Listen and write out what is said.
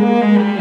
Música